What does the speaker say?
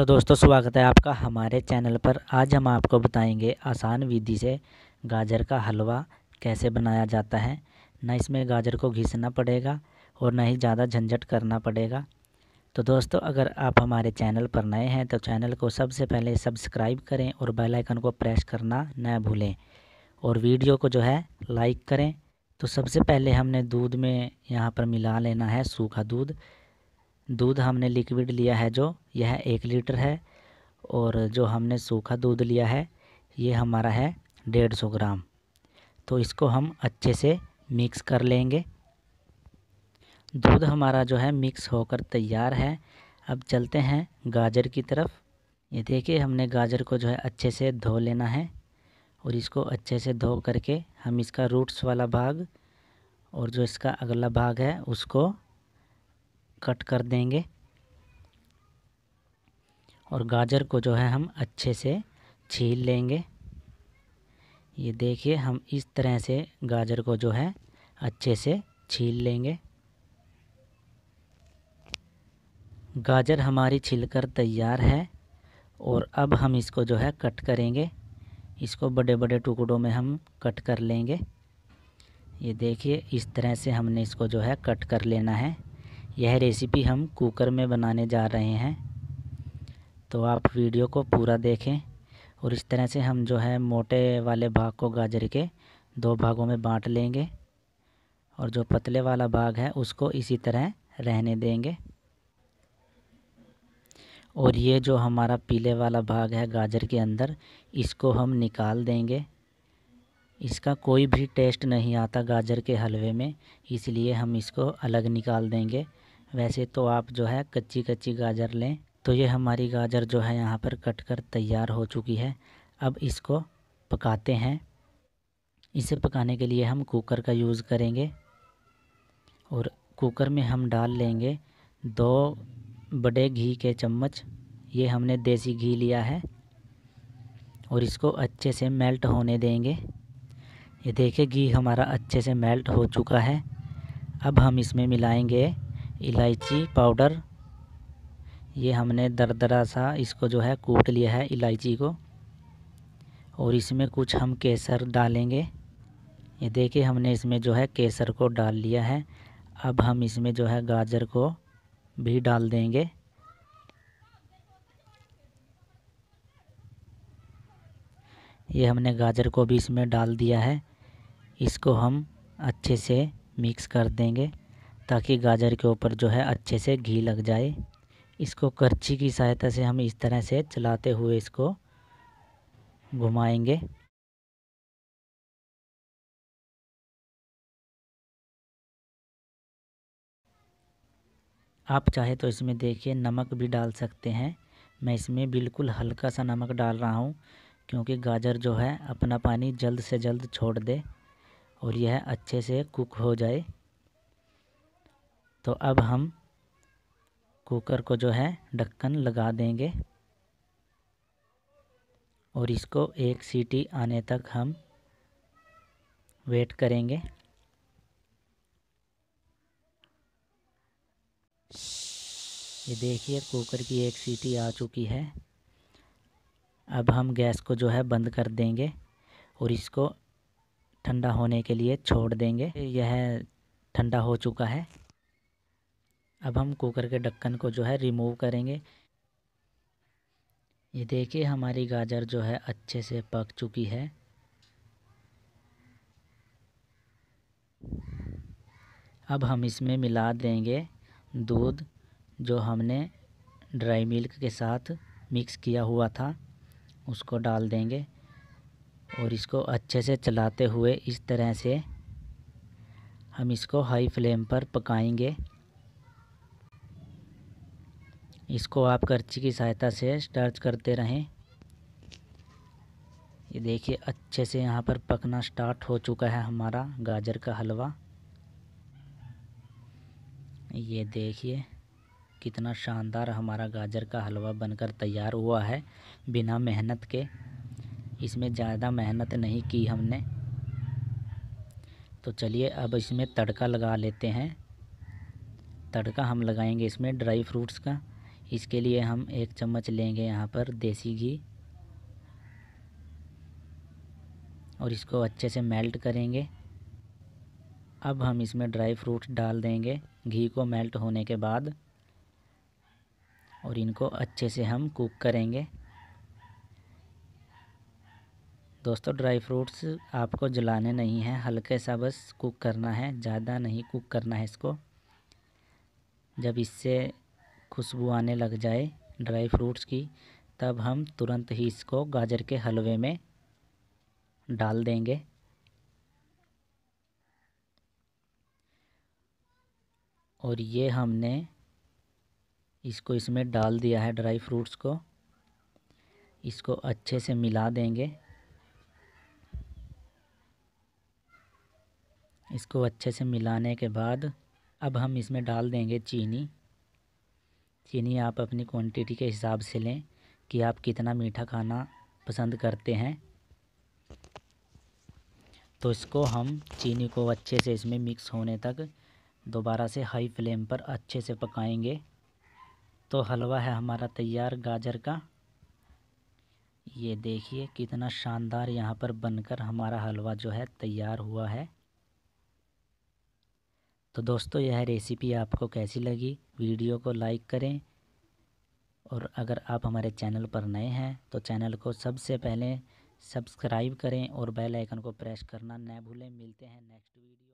Hello दोस्तों, स्वागत है आपका हमारे चैनल पर। आज हम आपको बताएँगे आसान विधि से गाजर का हलवा कैसे बनाया जाता है। ना इसमें गाजर को घिसना पड़ेगा और ना ही ज़्यादा झंझट करना पड़ेगा। तो दोस्तों, अगर आप हमारे चैनल पर नए हैं तो चैनल को सबसे पहले सब्सक्राइब करें और बेल आइकन को प्रेस करना न भूलें। और वीडियो को जो है, लाइक करें। तो सबसे पहले हमने दूध में यहाँ पर मिला लेना है सूखा दूध। दूध हमने लिक्विड लिया है जो, यह एक लीटर है और जो हमने सूखा दूध लिया है, ये हमारा है डेढ़ सौ ग्राम। तो इसको हम अच्छे से मिक्स कर लेंगे। दूध हमारा जो है मिक्स होकर तैयार है। अब चलते हैं गाजर की तरफ़। ये देखिए, हमने गाजर को जो है अच्छे से धो लेना है और इसको अच्छे से धो करके हम इसका रूट्स वाला भाग और जो इसका अगला भाग है, उसको कट कर देंगे। और गाजर को जो है हम अच्छे से छील लेंगे। ये देखिए, हम इस तरह से गाजर को जो है अच्छे से छील लेंगे। गाजर हमारी छिलकर तैयार है और अब हम इसको जो है कट करेंगे। इसको बड़े बड़े टुकड़ों में हम कट कर लेंगे। ये देखिए, इस तरह से हमने इसको जो है कट कर लेना है। यह रेसिपी हम कुकर में बनाने जा रहे हैं। तो आप वीडियो को पूरा देखें और इस तरह से हम जो है मोटे वाले भाग को गाजर के दो भागों में बांट लेंगे और जो पतले वाला भाग है उसको इसी तरह रहने देंगे। और ये जो हमारा पीले वाला भाग है गाजर के अंदर, इसको हम निकाल देंगे। इसका कोई भी टेस्ट नहीं आता गाजर के हलवे में, इसलिए हम इसको अलग निकाल देंगे। वैसे तो आप जो है कच्ची कच्ची गाजर लें तो ये हमारी गाजर जो है यहाँ पर कट कर तैयार हो चुकी है। अब इसको पकाते हैं। इसे पकाने के लिए हम कुकर का यूज़ करेंगे और कुकर में हम डाल लेंगे दो बड़े घी के चम्मच। ये हमने देसी घी लिया है और इसको अच्छे से मेल्ट होने देंगे। ये देखिए, घी हमारा अच्छे से मेल्ट हो चुका है। अब हम इसमें मिलाएँगे इलायची पाउडर। ये हमने दरदरा सा इसको जो है कूट लिया है इलायची को। और इसमें कुछ हम केसर डालेंगे। ये देखिए, हमने इसमें जो है केसर को डाल लिया है। अब हम इसमें जो है गाजर को भी डाल देंगे। ये हमने गाजर को भी इसमें डाल दिया है। इसको हम अच्छे से मिक्स कर देंगे, ताकि गाजर के ऊपर जो है अच्छे से घी लग जाए। इसको करछी की सहायता से हम इस तरह से चलाते हुए इसको घुमाएँगे। आप चाहे तो इसमें देखिए नमक भी डाल सकते हैं। मैं इसमें बिल्कुल हल्का सा नमक डाल रहा हूँ, क्योंकि गाजर जो है अपना पानी जल्द से जल्द छोड़ दे। और यह अच्छे से कुक हो जाए। तो अब हम कुकर को जो है ढक्कन लगा देंगे और इसको एक सीटी आने तक हम वेट करेंगे। ये देखिए कुकर की एक सीटी आ चुकी है। अब हम गैस को जो है बंद कर देंगे और इसको ठंडा होने के लिए छोड़ देंगे। यह ठंडा हो चुका है। अब हम कुकर के ढक्कन को जो है रिमूव करेंगे। ये देखिए, हमारी गाजर जो है अच्छे से पक चुकी है। अब हम इसमें मिला देंगे दूध, जो हमने ड्राई मिल्क के साथ मिक्स किया हुआ था। उसको डाल देंगे। और इसको अच्छे से चलाते हुए इस तरह से हम इसको हाई फ्लेम पर पकाएँगे। इसको आप करची की सहायता से स्टर्च करते रहें। ये देखिए, अच्छे से यहाँ पर पकना स्टार्ट हो चुका है हमारा गाजर का हलवा। ये देखिए, कितना शानदार हमारा गाजर का हलवा बनकर तैयार हुआ है बिना मेहनत के। इसमें ज़्यादा मेहनत नहीं की हमने। तो चलिए, अब इसमें तड़का लगा लेते हैं। तड़का हम लगाएँगे इसमें ड्राई फ्रूट्स का। इसके लिए हम एक चम्मच लेंगे यहाँ पर देसी घी। और इसको अच्छे से मेल्ट करेंगे। अब हम इसमें ड्राई फ्रूट्स डाल देंगे घी को मेल्ट होने के बाद। और इनको अच्छे से हम कुक करेंगे। दोस्तों ड्राई फ्रूट्स आपको जलाने नहीं हैं, हल्के सा बस कुक करना है, ज़्यादा नहीं कुक करना है इसको। जब इससे खुशबू आने लग जाए ड्राई फ्रूट्स की, तब हम तुरंत ही इसको गाजर के हलवे में डाल देंगे। और ये हमने इसको इसमें डाल दिया है ड्राई फ्रूट्स को। इसको अच्छे से मिला देंगे। इसको अच्छे से मिलाने के बाद अब हम इसमें डाल देंगे चीनी। चीनी आप अपनी क्वांटिटी के हिसाब से लें कि आप कितना मीठा खाना पसंद करते हैं। तो इसको हम चीनी को अच्छे से इसमें मिक्स होने तक दोबारा से हाई फ्लेम पर अच्छे से पकाएँगे। तो हलवा है हमारा तैयार गाजर का। ये देखिए कितना शानदार यहाँ पर बनकर हमारा हलवा जो है तैयार हुआ है। तो दोस्तों, यह रेसिपी आपको कैसी लगी? वीडियो को लाइक करें। और अगर आप हमारे चैनल पर नए हैं तो चैनल को सबसे पहले सब्सक्राइब करें और बेल आइकन को प्रेस करना न भूलें। मिलते हैं नेक्स्ट वीडियो